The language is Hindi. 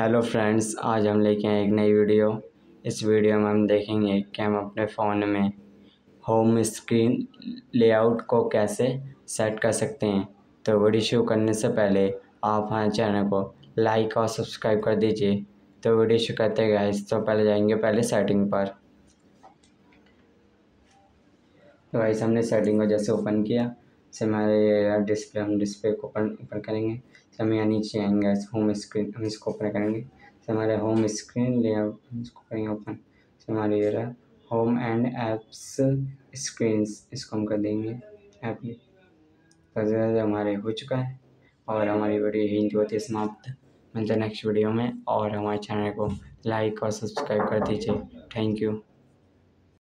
हेलो फ्रेंड्स, आज हम लेके आए एक नई वीडियो। इस वीडियो में हम देखेंगे कि हम अपने फ़ोन में होम स्क्रीन लेआउट को कैसे सेट कर सकते हैं। तो वीडियो शुरू करने से पहले आप हमारे चैनल को लाइक और सब्सक्राइब कर दीजिए। तो वीडियो शुरू करते गए तो पहले जाएँगे पहले सेटिंग पर। तो भाई हमने सेटिंग को जैसे ओपन किया। से हमारे डिस्प्ले हम डिस्प्ले को ओपन ओपन करेंगे। से हम यहाँ नीचे आएँगे होम स्क्रीन हम इसको ओपन करेंगे। से हमारे होम स्क्रीन लेआउट इसको करेंगे ओपन से हमारे ये रहा होम एंड एप्स स्क्रीन इसको हम कर देंगे ऐप तो हमारे हो चुका है और हमारी वीडियो यही होती है समाप्त। मिलते नेक्स्ट वीडियो में और हमारे चैनल को लाइक और सब्सक्राइब कर दीजिए। Thank you